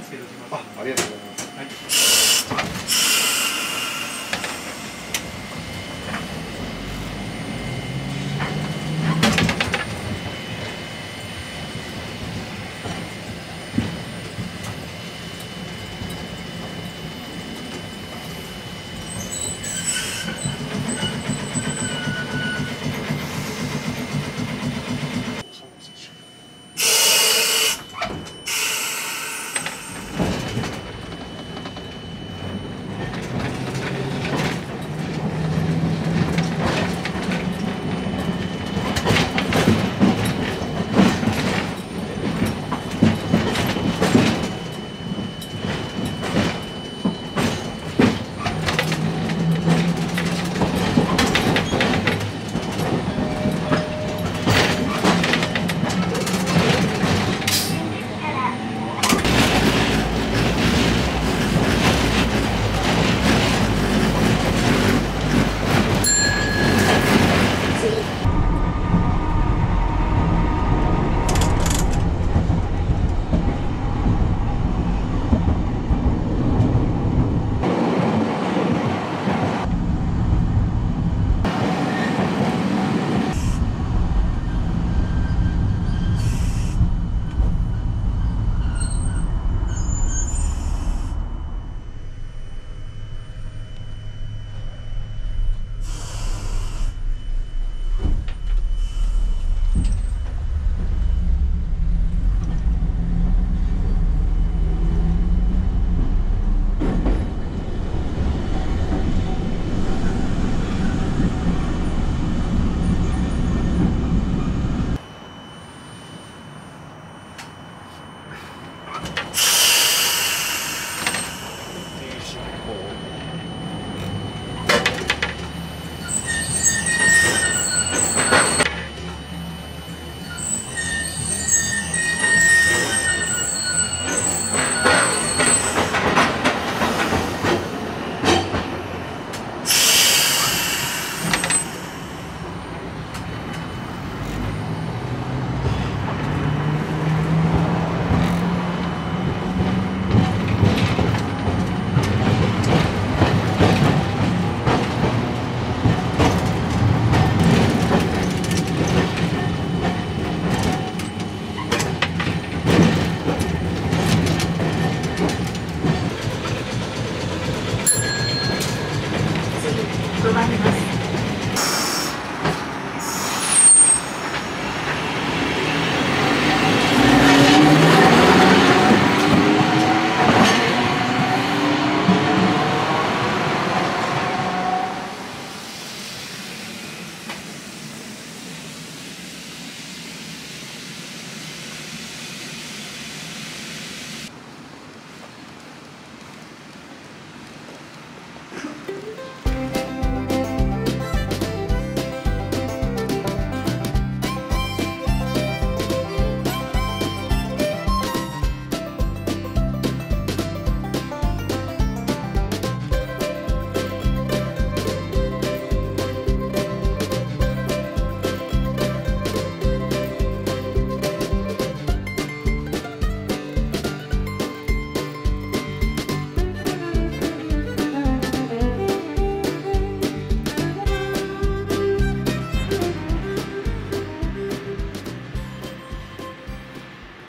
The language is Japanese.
つけておきます。あ、ありがとうございます。はい。